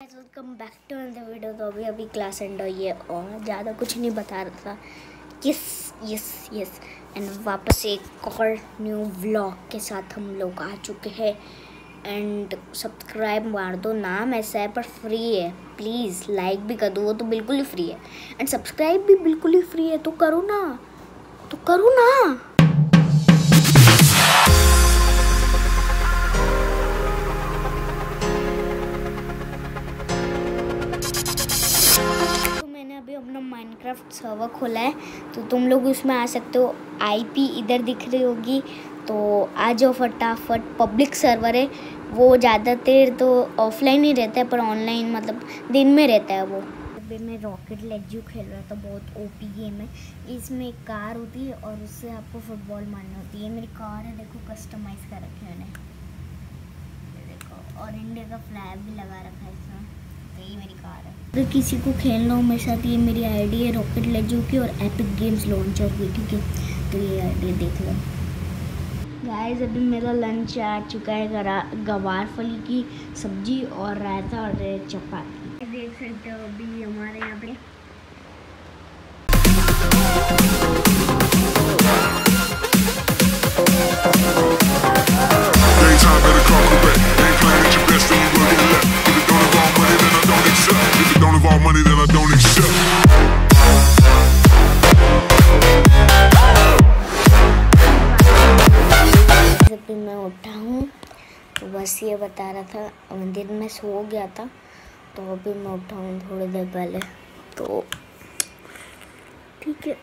Welcome back to the video तो अभी अभी क्लास एंड हुई है और ज़्यादा कुछ नहीं बता रहा था। यस यस यस एंड वापस एक और न्यू व्लॉग के साथ हम लोग आ चुके हैं। एंड सब्सक्राइब मार दो, नाम ऐसा है, पर फ्री है। प्लीज़ लाइक भी कर दो, वो तो बिल्कुल ही फ्री है। एंड सब्सक्राइब भी बिल्कुल ही फ्री है तो करो ना। तो करो ना। अभी अपना माइनक्राफ्ट सर्वर खोला है तो तुम लोग उसमें आ सकते हो। आईपी इधर दिख रही होगी तो आ जाओ फटाफट। पब्लिक सर्वर है, वो ज़्यादातर तो ऑफलाइन ही रहता है, पर ऑनलाइन मतलब दिन में रहता है वो। अभी मैं रॉकेट लेग्यू खेल रहा था, बहुत ओपी गेम है। इसमें एक कार होती है और उससे आपको फुटबॉल मारनी होती है। मेरी कार है, देखो कस्टमाइज़ कर रखी है मैंने। देखो, और इंडिया का फ्लैग भी लगा रखा है इसमें। मेरी कार है। अगर किसी को खेलना हो मेरे साथ ये मेरी आईडी है रॉकेट लेजू की और एपिक गेम्स लॉन्चर की ठीक है? तो ये आईडी देख लो। गाइस अभी मेरा लंच आ चुका है गरा गवार फली की सब्ज़ी और रायता और चपाती। देख सकते हो अभी हमारे यहाँ पे I don't accept. मैं उठा हूँ तो बस ये बता रहा था, मंदिर में सो गया था तो अभी मैं उठा हूँ थोड़ी देर पहले तो ठीक है